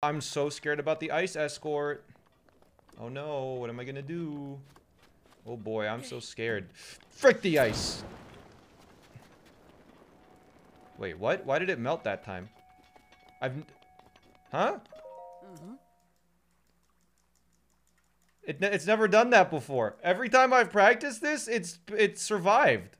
I'm so scared about the ice escort. Oh no, what am I gonna do? Oh boy, I'm so scared. Frick the ice! Wait, what? Why did it melt that time? I've... Huh? Mm-hmm. It, it's never done that before. Every time I've practiced this, it's it's survived.